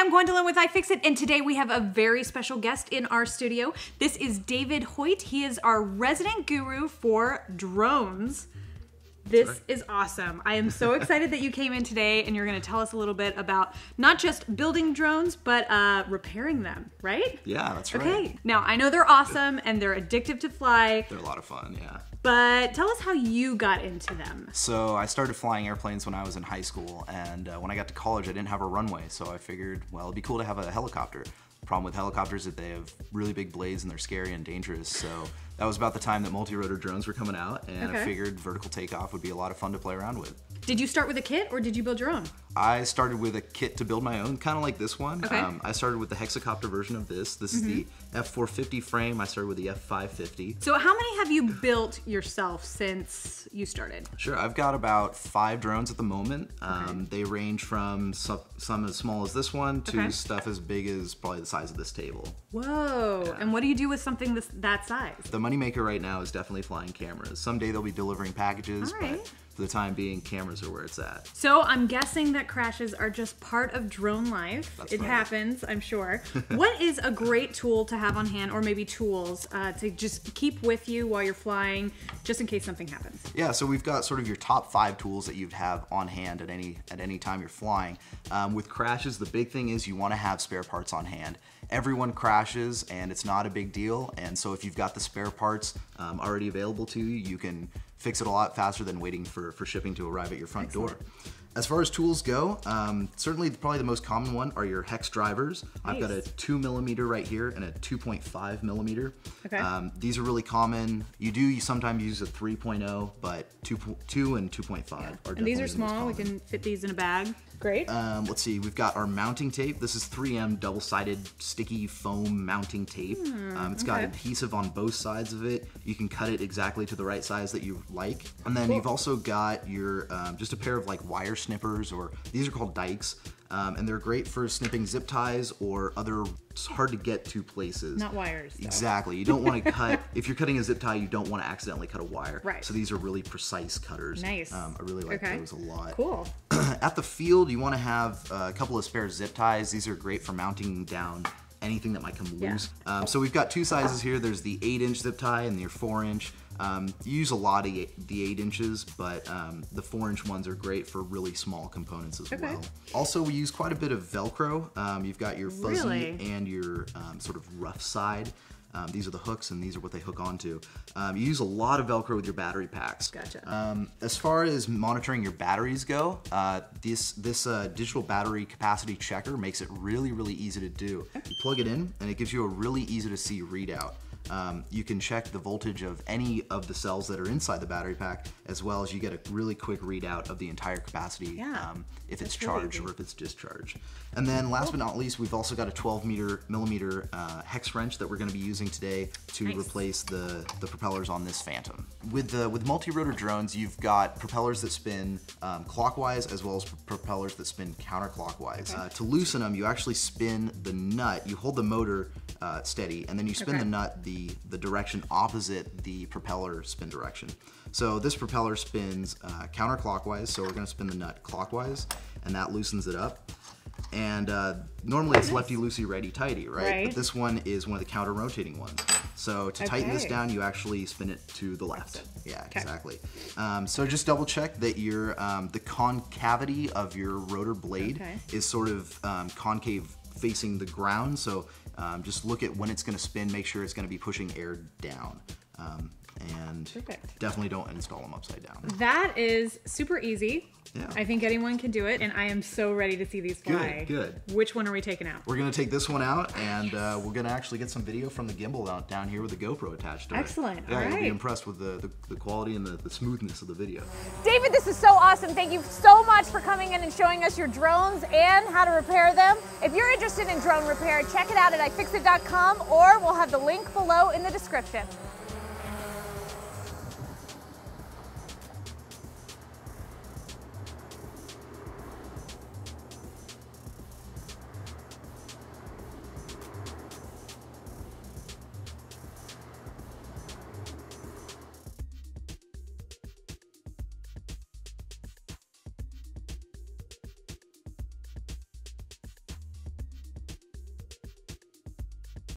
I'm Gwendolyn with iFixit, and today we have a very special guest in our studio. This is David Hoyt. He is our resident guru for drones. This right. is awesome. I am so excited that you came in today and you're going to tell us a little bit about not just building drones, but uh, repairing them, right? Yeah, that's right. Okay. Now, I know they're awesome and they're addictive to fly, They're a lot of fun, yeah. But tell us how you got into them. So I started flying airplanes when I was in high school, and uh, when I got to college, I didn't have a runway, so I figured, well, it'd be cool to have a helicopter. Problem with helicopters is that they have really big blades and they're scary and dangerous. So that was about the time that multi-rotor drones were coming out, and Okay. I figured vertical takeoff would be a lot of fun to play around with. Did you start with a kit or did you build your own? I started with a kit to build my own, kind of like this one. Okay. Um, I started with the hexacopter version of this. This is the F450 frame. I started with the F550. So, how many have you built yourself since you started? Sure, I've got about five drones at the moment. Um, They range from some, some as small as this one to Okay. stuff as big as probably the size of this table. Whoa! And what do you do with something this, that size? The moneymaker right now is definitely flying cameras. Someday they'll be delivering packages, All right. but for the time being, cameras are where it's at. So, I'm guessing that crashes are just part of drone life. That's it happens, I'm sure. what is a great tool to have on hand, or maybe tools uh, to just keep with you while you're flying, just in case something happens? Yeah, so we've got sort of your top five tools that you'd have on hand at any at any time you're flying. Um, with crashes, the big thing is you want to have spare parts on hand. Everyone crashes, and it's not a big deal. And so if you've got the spare parts um, already available to you, you can fix it a lot faster than waiting for for shipping to arrive at your front door. As far as tools go, um, certainly probably the most common one are your hex drivers. I've got a two millimeter right here and a 2.5 millimeter. Okay. Um, these are really common. You do you sometimes use a 3.0, but 2, 2 and 2.5 are And these are the small, we can fit these in a bag. Great. Um, let's see, we've got our mounting tape. This is 3M double-sided sticky foam mounting tape. um, it's got okay. adhesive on both sides of it. You can cut it exactly to the right size that you like. And then you've also got your um, just a pair of like wire snippers, or these are called dikes, um, and they're great for snipping zip ties or other hard to get to places. Not wires, though. Exactly. You don't want to cut if you're cutting a zip tie. You don't want to accidentally cut a wire. Right. So these are really precise cutters. Nice. Um, I really like Okay. those a lot. Cool. At the field, you want to have a couple of spare zip ties. These are great for mounting down anything that might come Yeah. loose. Um, so we've got two sizes here. There's the 8-inch zip tie and your 4-inch. Um, you use a lot of the 8 inches, but um, the 4-inch ones are great for really small components as Okay. well. Also, we use quite a bit of Velcro. Um, you've got your fuzzy Really? and your um, sort of rough side. Um, these are the hooks, and these are what they hook onto. Um, you use a lot of Velcro with your battery packs. Gotcha. Um, as far as monitoring your batteries go, uh, this this uh, digital battery capacity checker makes it really really easy to do. You plug it in, and it gives you a really easy to see readout. Um, you can check the voltage of any of the cells that are inside the battery pack, as well as you get a really quick readout of the entire capacity Yeah, um, if it's that's really charged easy. or if it's discharged. And then last but not least, we've also got a 12 meter millimeter uh, hex wrench that we're going to be using today to Nice. replace the, the propellers on this Phantom. With the with multi-rotor drones, you've got propellers that spin um, clockwise as well as propellers that spin counterclockwise. Uh, to loosen them, you actually spin the nut. You hold the motor uh, steady, and then you spin Okay. the nut the the direction opposite the propeller spin direction. So this propeller spins uh, counterclockwise, so we're going to spin the nut clockwise, and that loosens it up. And uh, normally it's lefty loosey, righty tighty, right? Right. But this one is one of the counter rotating ones. So to tighten this down, you actually spin it to the left. Yeah, Okay. exactly. Um, so just double check that your um, the concavity of your rotor blade Okay. is sort of um, concave facing the ground. So um, just look at when it's going to spin. Make sure it's going to be pushing air down. Um, and Perfect. definitely don't install them upside down. That is super easy. Yeah. I think anyone can do it, and I am so ready to see these fly. good. good. Which one are we taking out? We're gonna take this one out, and uh, we're gonna actually get some video from the gimbal out down here with the GoPro attached to it. Excellent. Yeah, All you'll be impressed with the, the, the quality and the, the smoothness of the video. David, this is so awesome. Thank you so much for coming in and showing us your drones and how to repair them. If you're interested in drone repair, check it out at ifixit.com or we'll have the link below in the description.